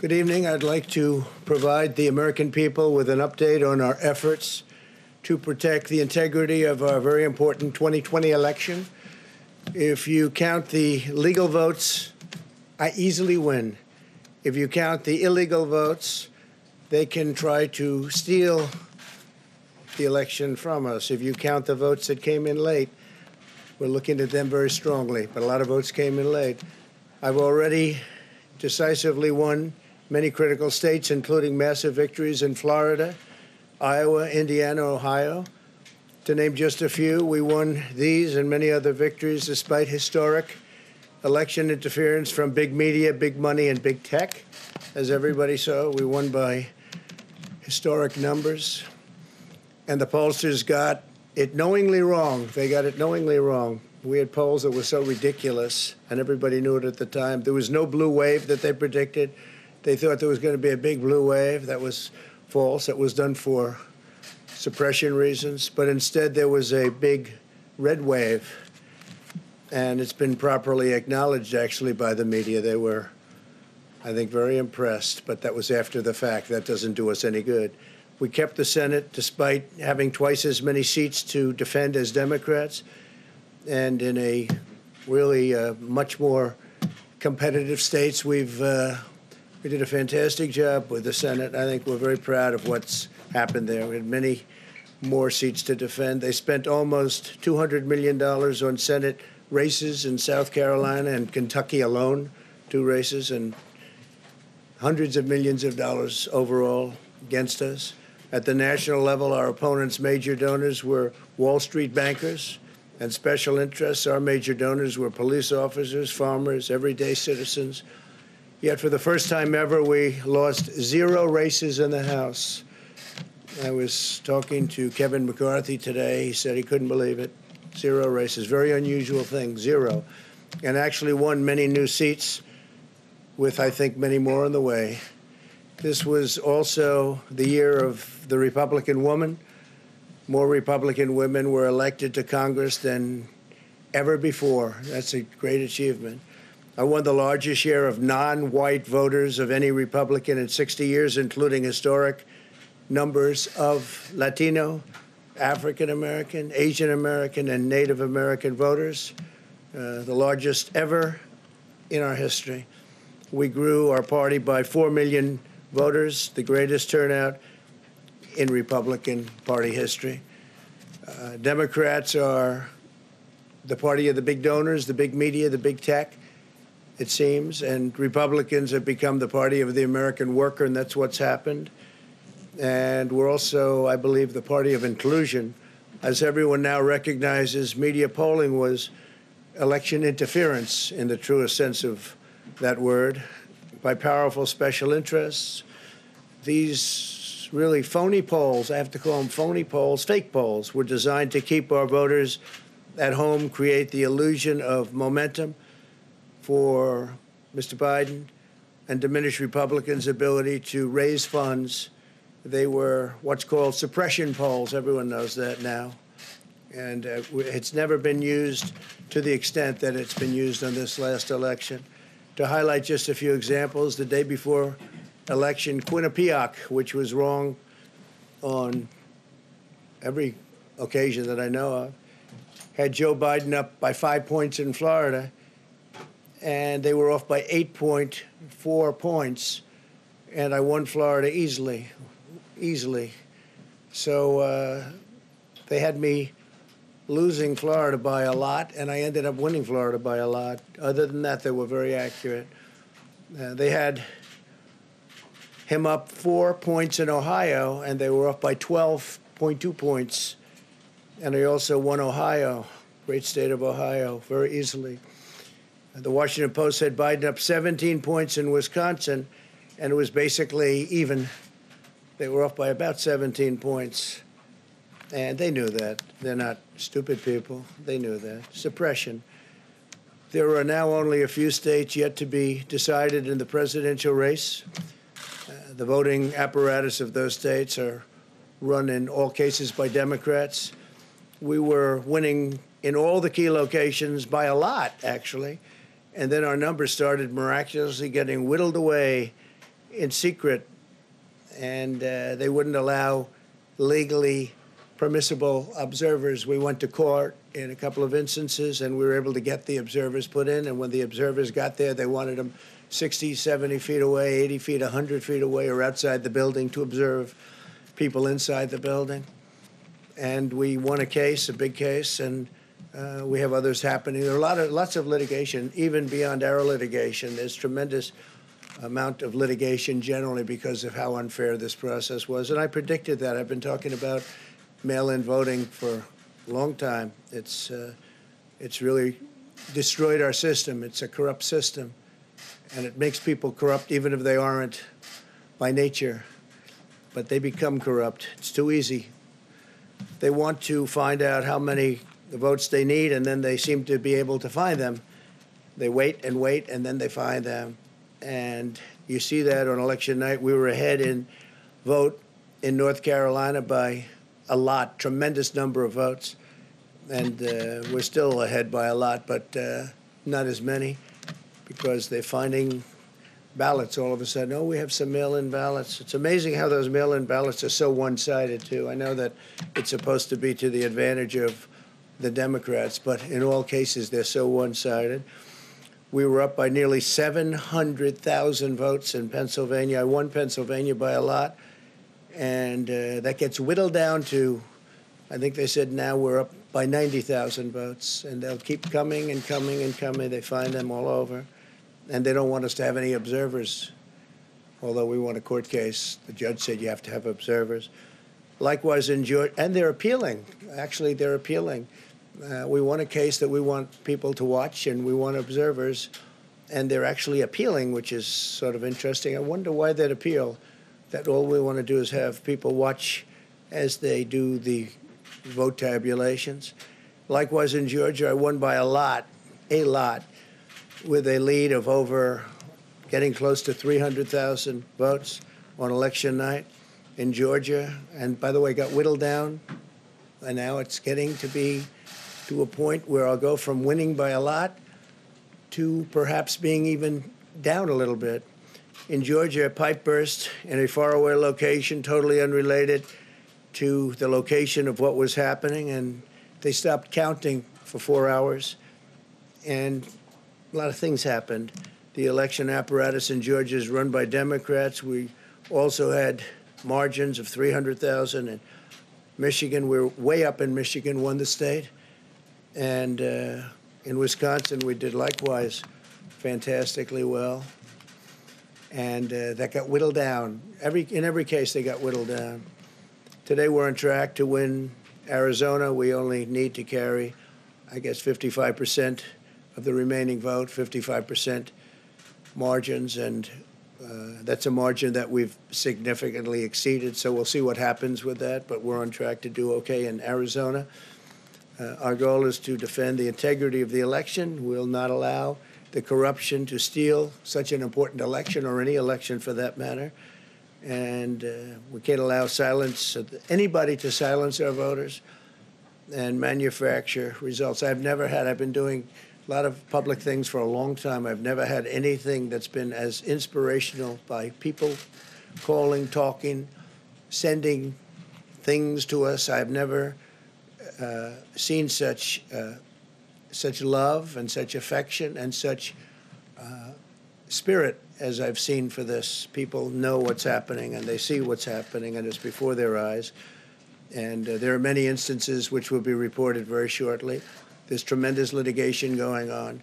Good evening. I'd like to provide the American people with an update on our efforts to protect the integrity of our very important 2020 election. If you count the legal votes, I easily win. If you count the illegal votes, they can try to steal the election from us. If you count the votes that came in late, we're looking at them very strongly, but a lot of votes came in late. I've already decisively won many critical states, including massive victories in Florida, Iowa, Indiana, Ohio. To name just a few, we won these and many other victories despite historic election interference from big media, big money, and big tech. As everybody saw, we won by historic numbers. And the pollsters got it knowingly wrong. They got it knowingly wrong. We had polls that were so ridiculous, and everybody knew it at the time. There was no blue wave that they predicted. They thought there was going to be a big blue wave. That was false. That was done for suppression reasons. But instead, there was a big red wave. And it's been properly acknowledged, actually, by the media. They were, I think, very impressed. But that was after the fact. That doesn't do us any good. We kept the Senate despite having twice as many seats to defend as Democrats. And in a really uh, much more competitive states, we've uh, we did a fantastic job with the Senate. I think we're very proud of what's happened there. We had many more seats to defend. They spent almost $200 million on Senate races in South Carolina and Kentucky alone, two races, and hundreds of millions of dollars overall against us. At the national level, our opponents' major donors were Wall Street bankers and special interests. Our major donors were police officers, farmers, everyday citizens Yet for the first time ever, we lost zero races in the House. I was talking to Kevin McCarthy today. He said he couldn't believe it. Zero races. Very unusual thing, zero. And actually won many new seats, with, I think, many more on the way. This was also the year of the Republican woman. More Republican women were elected to Congress than ever before. That's a great achievement. I won the largest share of non white voters of any Republican in 60 years, including historic numbers of Latino, African American, Asian American, and Native American voters, uh, the largest ever in our history. We grew our party by 4 million voters, the greatest turnout in Republican Party history. Uh, Democrats are the party of the big donors, the big media, the big tech it seems, and Republicans have become the party of the American worker, and that's what's happened. And we're also, I believe, the party of inclusion. As everyone now recognizes, media polling was election interference in the truest sense of that word by powerful special interests. These really phony polls, I have to call them phony polls, fake polls, were designed to keep our voters at home, create the illusion of momentum for Mr. Biden and diminish Republicans' ability to raise funds. They were what's called suppression polls. Everyone knows that now. And uh, it's never been used to the extent that it's been used on this last election. To highlight just a few examples, the day before election, Quinnipiac, which was wrong on every occasion that I know of, had Joe Biden up by five points in Florida and they were off by 8.4 points, and I won Florida easily, easily. So uh, they had me losing Florida by a lot, and I ended up winning Florida by a lot. Other than that, they were very accurate. Uh, they had him up four points in Ohio, and they were off by 12.2 points. And I also won Ohio, great state of Ohio, very easily. The Washington Post said Biden up 17 points in Wisconsin, and it was basically even. They were off by about 17 points. And they knew that. They're not stupid people. They knew that. Suppression. There are now only a few states yet to be decided in the presidential race. Uh, the voting apparatus of those states are run in all cases by Democrats. We were winning in all the key locations by a lot, actually. And then our numbers started miraculously getting whittled away in secret, and uh, they wouldn't allow legally permissible observers. We went to court in a couple of instances, and we were able to get the observers put in. And when the observers got there, they wanted them 60, 70 feet away, 80 feet, 100 feet away, or outside the building to observe people inside the building. And we won a case, a big case, and uh, we have others happening. There are a lot of lots of litigation, even beyond our litigation. There's tremendous amount of litigation generally because of how unfair this process was, and I predicted that. I've been talking about mail-in voting for a long time. It's uh, it's really destroyed our system. It's a corrupt system, and it makes people corrupt even if they aren't by nature. But they become corrupt. It's too easy. They want to find out how many the votes they need, and then they seem to be able to find them. They wait and wait, and then they find them. And you see that on election night. We were ahead in vote in North Carolina by a lot, tremendous number of votes. And uh, we're still ahead by a lot, but uh, not as many because they're finding ballots all of a sudden. Oh, we have some mail in ballots. It's amazing how those mail in ballots are so one sided, too. I know that it's supposed to be to the advantage of the Democrats, but in all cases, they're so one sided. We were up by nearly 700,000 votes in Pennsylvania. I won Pennsylvania by a lot, and uh, that gets whittled down to, I think they said now we're up by 90,000 votes, and they'll keep coming and coming and coming. They find them all over, and they don't want us to have any observers. Although we won a court case, the judge said you have to have observers. Likewise in Georgia, and they're appealing. Actually, they're appealing. Uh, we won a case that we want people to watch, and we want observers, and they're actually appealing, which is sort of interesting. I wonder why that appeal. That all we want to do is have people watch as they do the vote tabulations. Likewise in Georgia, I won by a lot, a lot, with a lead of over getting close to 300,000 votes on election night in Georgia. And by the way, got whittled down, and now it's getting to be to a point where I'll go from winning by a lot to perhaps being even down a little bit. In Georgia, a pipe burst in a faraway location, totally unrelated to the location of what was happening, and they stopped counting for four hours. And a lot of things happened. The election apparatus in Georgia is run by Democrats. We also had margins of 300,000. In Michigan, we're way up in Michigan, won the state. And uh, in Wisconsin, we did likewise fantastically well. And uh, that got whittled down. Every, in every case, they got whittled down. Today, we're on track to win Arizona. We only need to carry, I guess, 55% of the remaining vote, 55% margins, and uh, that's a margin that we've significantly exceeded. So we'll see what happens with that, but we're on track to do okay in Arizona. Uh, our goal is to defend the integrity of the election. We'll not allow the corruption to steal such an important election or any election for that matter. And uh, we can't allow silence anybody to silence our voters and manufacture results. I've never had, I've been doing a lot of public things for a long time. I've never had anything that's been as inspirational by people calling, talking, sending things to us. I've never uh, seen such uh, such love and such affection and such uh, spirit as I've seen for this. People know what's happening and they see what's happening and it's before their eyes. And uh, there are many instances which will be reported very shortly. There's tremendous litigation going on,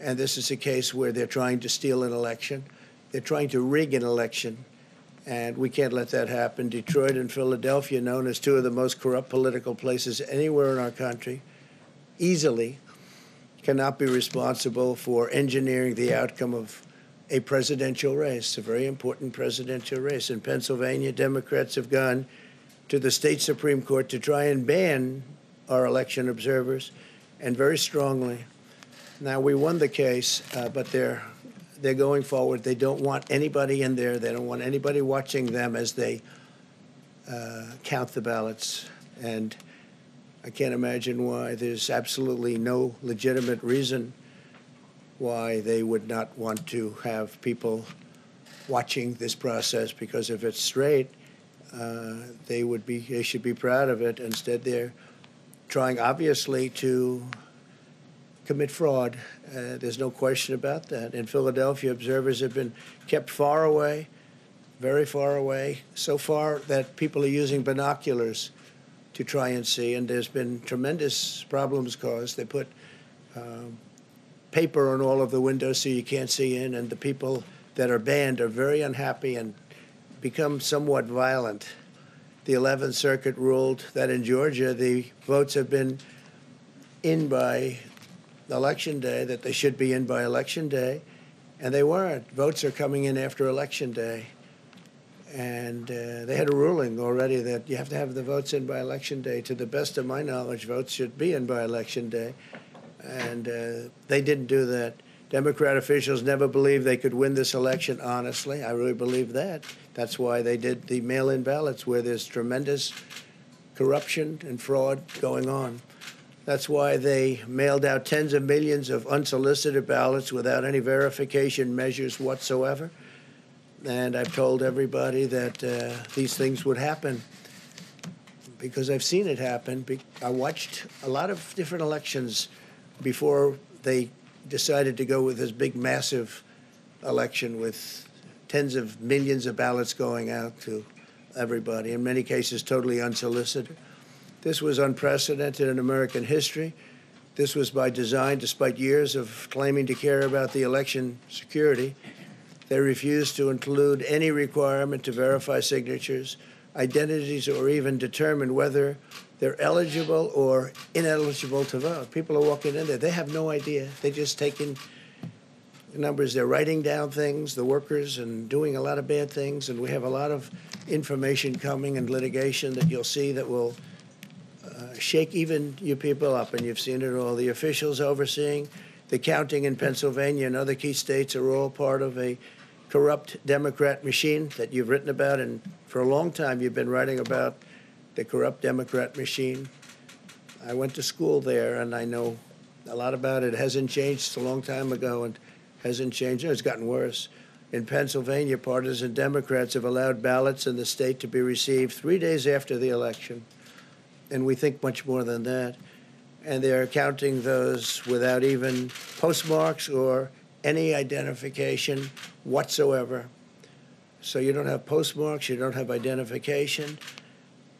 and this is a case where they're trying to steal an election. They're trying to rig an election and we can't let that happen. Detroit and Philadelphia, known as two of the most corrupt political places anywhere in our country, easily cannot be responsible for engineering the outcome of a presidential race, a very important presidential race. In Pennsylvania, Democrats have gone to the state Supreme Court to try and ban our election observers, and very strongly. Now, we won the case, uh, but they're they're going forward. They don't want anybody in there. They don't want anybody watching them as they uh, count the ballots. And I can't imagine why. There's absolutely no legitimate reason why they would not want to have people watching this process because if it's straight, uh, they would be they should be proud of it. Instead, they're trying obviously to commit fraud. Uh, there's no question about that. In Philadelphia, observers have been kept far away, very far away, so far that people are using binoculars to try and see. And there's been tremendous problems caused. They put um, paper on all of the windows so you can't see in, and the people that are banned are very unhappy and become somewhat violent. The 11th Circuit ruled that in Georgia the votes have been in by election day, that they should be in by election day, and they weren't. Votes are coming in after election day. And uh, they had a ruling already that you have to have the votes in by election day. To the best of my knowledge, votes should be in by election day. And uh, they didn't do that. Democrat officials never believed they could win this election honestly. I really believe that. That's why they did the mail in ballots, where there's tremendous corruption and fraud going on. That's why they mailed out tens of millions of unsolicited ballots without any verification measures whatsoever. And I've told everybody that uh, these things would happen because I've seen it happen. I watched a lot of different elections before they decided to go with this big, massive election with tens of millions of ballots going out to everybody, in many cases totally unsolicited. This was unprecedented in American history. This was by design, despite years of claiming to care about the election security. They refused to include any requirement to verify signatures, identities, or even determine whether they're eligible or ineligible to vote. People are walking in there, they have no idea. They're just taking numbers, they're writing down things, the workers, and doing a lot of bad things. And we have a lot of information coming and litigation that you'll see that will uh, shake even you people up. And you've seen it all. The officials overseeing the counting in Pennsylvania and other key states are all part of a corrupt Democrat machine that you've written about. And for a long time, you've been writing about the corrupt Democrat machine. I went to school there, and I know a lot about it. It hasn't changed. It's a long time ago, and hasn't changed. It's gotten worse. In Pennsylvania, partisan Democrats have allowed ballots in the state to be received three days after the election, and we think much more than that. And they're counting those without even postmarks or any identification whatsoever. So you don't have postmarks, you don't have identification.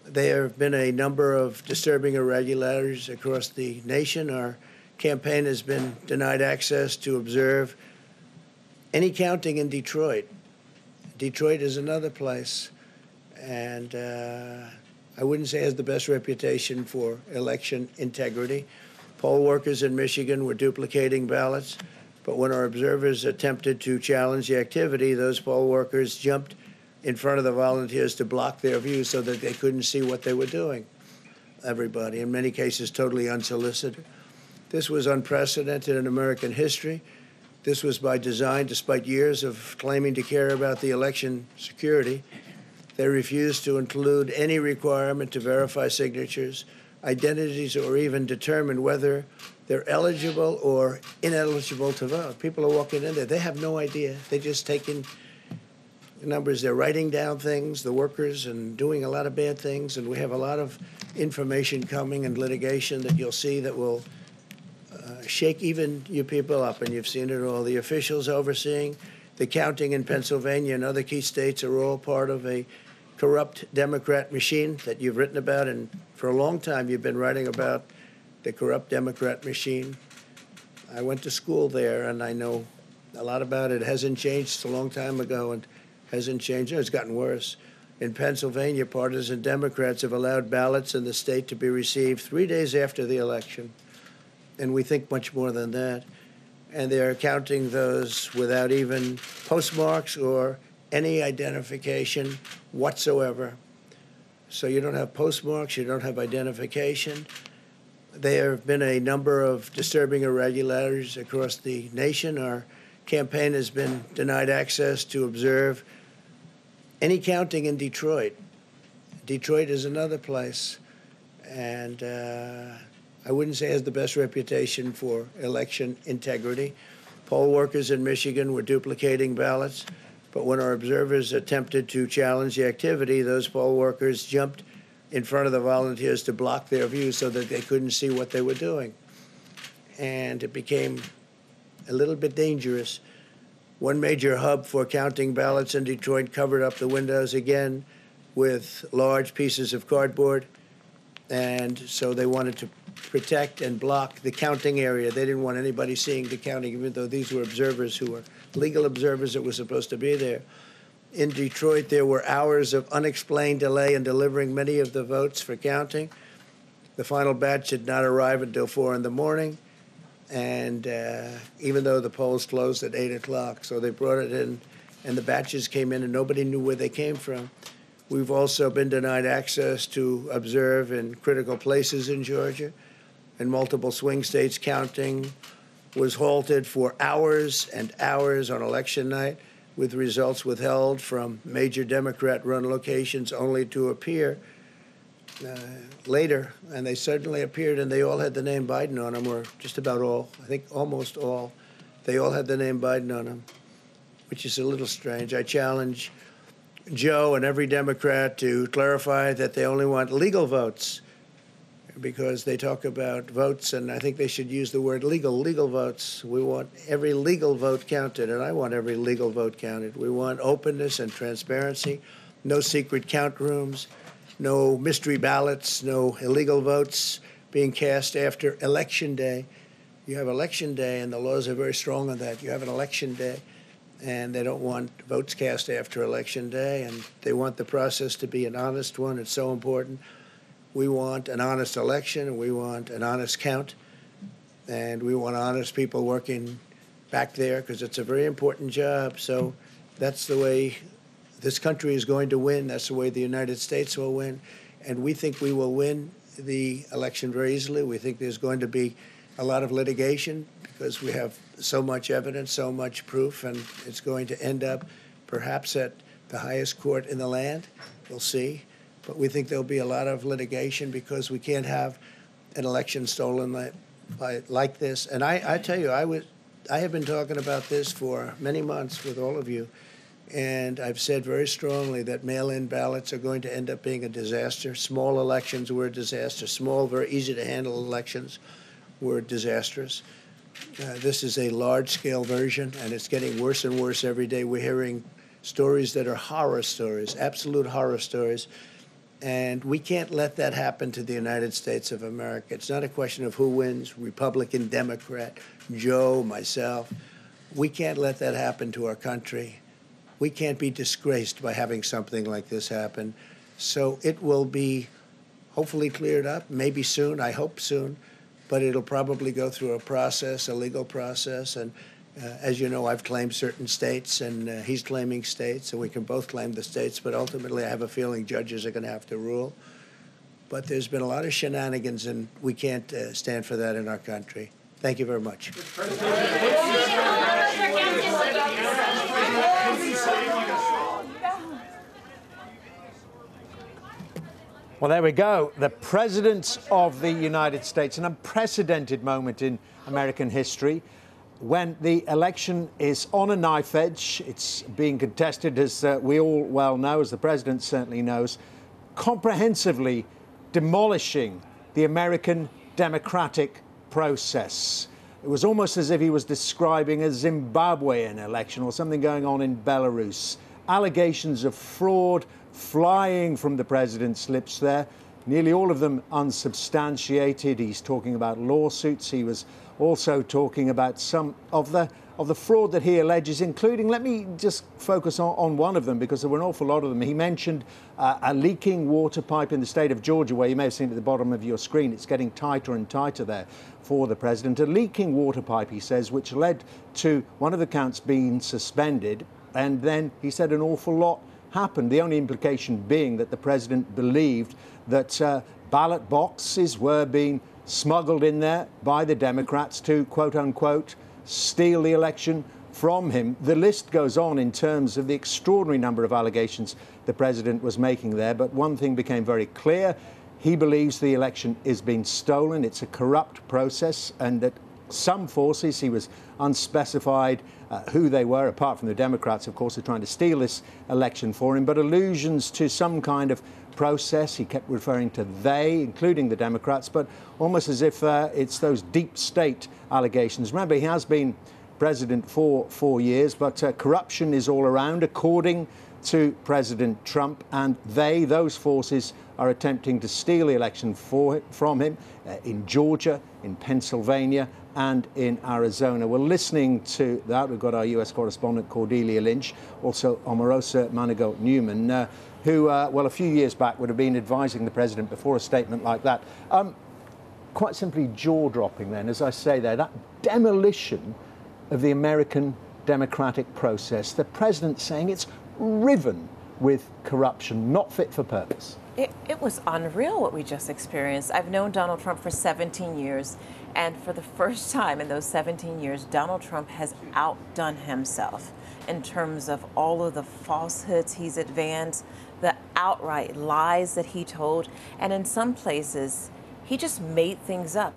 There have been a number of disturbing irregularities across the nation. Our campaign has been denied access to observe any counting in Detroit. Detroit is another place, and uh, I wouldn't say has the best reputation for election integrity. Poll workers in Michigan were duplicating ballots, but when our observers attempted to challenge the activity, those poll workers jumped in front of the volunteers to block their view so that they couldn't see what they were doing. Everybody, in many cases, totally unsolicited. This was unprecedented in American history. This was by design, despite years of claiming to care about the election security. They refused to include any requirement to verify signatures, identities, or even determine whether they're eligible or ineligible to vote. People are walking in there, they have no idea. They're just taking numbers. They're writing down things, the workers, and doing a lot of bad things. And we have a lot of information coming and litigation that you'll see that will uh, shake even you people up. And you've seen it all. The officials overseeing the counting in Pennsylvania and other key states are all part of a corrupt Democrat machine that you've written about. And for a long time, you've been writing about the corrupt Democrat machine. I went to school there, and I know a lot about it. It hasn't changed. It's a long time ago. And hasn't changed. It's gotten worse. In Pennsylvania, partisan Democrats have allowed ballots in the state to be received three days after the election. And we think much more than that. And they're counting those without even postmarks or any identification whatsoever. So you don't have postmarks, you don't have identification. There have been a number of disturbing irregularities across the nation. Our campaign has been denied access to observe any counting in Detroit. Detroit is another place, and uh, I wouldn't say has the best reputation for election integrity. Poll workers in Michigan were duplicating ballots, But when our observers attempted to challenge the activity, those poll workers jumped in front of the volunteers to block their view so that they couldn't see what they were doing. And it became a little bit dangerous. One major hub for counting ballots in Detroit covered up the windows again with large pieces of cardboard. And so they wanted to protect and block the counting area. They didn't want anybody seeing the counting, even though these were observers who were legal observers that were supposed to be there. In Detroit, there were hours of unexplained delay in delivering many of the votes for counting. The final batch did not arrive until four in the morning, and uh, even though the polls closed at eight o'clock, so they brought it in, and the batches came in, and nobody knew where they came from. We've also been denied access to observe in critical places in Georgia. In multiple swing states, counting was halted for hours and hours on election night, with results withheld from major Democrat run locations only to appear uh, later. And they suddenly appeared, and they all had the name Biden on them, or just about all, I think almost all. They all had the name Biden on them, which is a little strange. I challenge Joe and every Democrat to clarify that they only want legal votes because they talk about votes, and I think they should use the word legal, legal votes. We want every legal vote counted, and I want every legal vote counted. We want openness and transparency, no secret count rooms, no mystery ballots, no illegal votes being cast after election day. You have election day, and the laws are very strong on that. You have an election day, and they don't want votes cast after election day, and they want the process to be an honest one. It's so important. We want an honest election, we want an honest count, and we want honest people working back there because it's a very important job. So that's the way this country is going to win. That's the way the United States will win. And we think we will win the election very easily. We think there's going to be a lot of litigation because we have so much evidence, so much proof, and it's going to end up perhaps at the highest court in the land. We'll see. But we think there'll be a lot of litigation because we can't have an election stolen like, by, like this. And I, I tell you, I was, I have been talking about this for many months with all of you, and I've said very strongly that mail-in ballots are going to end up being a disaster. Small elections were a disaster. Small, very easy to handle elections were disastrous. Uh, this is a large-scale version, and it's getting worse and worse every day. We're hearing stories that are horror stories, absolute horror stories and we can't let that happen to the United States of America. It's not a question of who wins, Republican, Democrat, Joe, myself. We can't let that happen to our country. We can't be disgraced by having something like this happen. So it will be hopefully cleared up, maybe soon, I hope soon, but it'll probably go through a process, a legal process, and as you know, I've claimed certain states, and uh, he's claiming states, and we can both claim the states. But ultimately, I have a feeling judges are going to have to rule. But there's been a lot of shenanigans, and we can't uh, stand for that in our country. Thank you very much. Well, there we go. The President of the United States, an unprecedented moment in American history when the election is on a knife edge, it's being contested, as uh, we all well know, as the president certainly knows, comprehensively demolishing the American democratic process. It was almost as if he was describing a Zimbabwean election or something going on in Belarus. Allegations of fraud flying from the president's lips there, nearly all of them unsubstantiated. He's talking about lawsuits. He was also talking about some of the of the fraud that he alleges, including, let me just focus on, on one of them because there were an awful lot of them. He mentioned uh, a leaking water pipe in the state of Georgia, where you may have seen at the bottom of your screen. It's getting tighter and tighter there for the president. A leaking water pipe, he says, which led to one of the counts being suspended. And then he said an awful lot happened. The only implication being that the president believed that uh, ballot boxes were being smuggled in there by the Democrats to quote unquote steal the election from him. The list goes on in terms of the extraordinary number of allegations the president was making there, but one thing became very clear. He believes the election is being stolen. It's a corrupt process, and that some forces. He was unspecified uh, who they were, apart from the Democrats, of course, are trying to steal this election for him, but allusions to some kind of process. He kept referring to they, including the Democrats, but almost as if uh, it's those deep state allegations. Remember, he has been president for four years, but uh, corruption is all around, according to President Trump, and they, those forces, are attempting to steal the election for, from him uh, in Georgia, in Pennsylvania, and in Arizona. We're listening to that. We've got our US correspondent Cordelia Lynch, also Omarosa Manigault Newman, uh, who, uh, well, a few years back would have been advising the president before a statement like that. Um, quite simply jaw dropping, then, as I say there, that demolition of the American democratic process. The president saying it's riven with corruption, not fit for purpose. It, it, was unreal what we just experienced. I've known Donald Trump for 17 years, and for the first time in those 17 years, Donald Trump has outdone himself in terms of all of the falsehoods he's advanced, the outright lies that he told, and in some places, he just made things up.